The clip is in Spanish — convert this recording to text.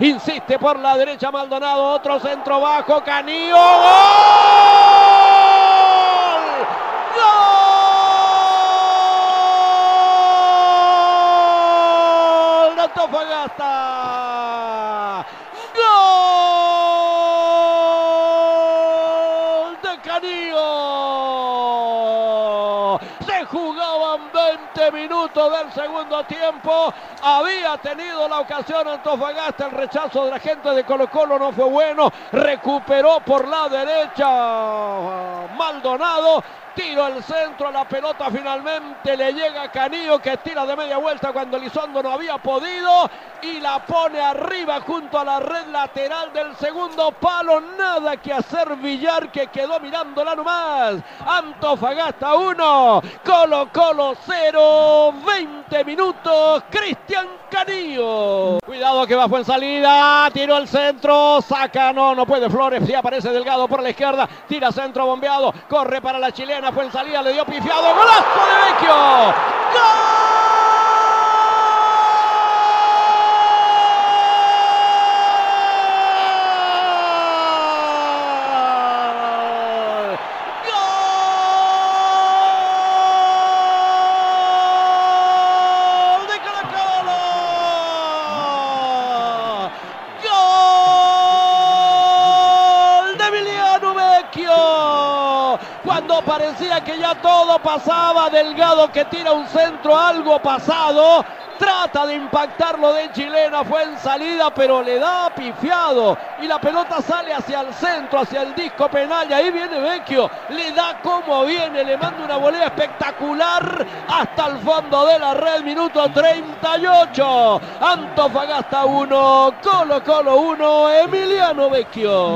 Insiste por la derecha Maldonado. Otro centro bajo. Canío. ¡Gol! ¡Gol! Antofagasta. Jugaban 20 minutos del segundo tiempo. Había tenido la ocasión Antofagasta. El rechazo de la gente de Colo Colo no fue bueno. Recuperó por la derecha Maldonado. Tiro al centro, la pelota finalmente le llega a Canillo que tira de media vuelta cuando Elizondo no había podido y la pone arriba junto a la red lateral del segundo palo. Nada que hacer Villar que quedó mirándola nomás. Antofagasta 1, Colo Colo 0, 20 minutos, Cristian Canillo. Cuidado que va en salida, tiró el centro, saca, no, no puede Flores, sí aparece Delgado por la izquierda, tira centro bombeado, corre para la chilena, fue en salida, le dio pifiado, golazo de Vecchio. Cuando parecía que ya todo pasaba, Delgado que tira un centro, algo pasado, trata de impactarlo de chilena, fue en salida, pero le da pifiado y la pelota sale hacia el centro, hacia el disco penal y ahí viene Vecchio, le da como viene, le manda una volea espectacular hasta el fondo de la red, minuto 38, Antofagasta 1, Colo Colo 1, Emiliano Vecchio.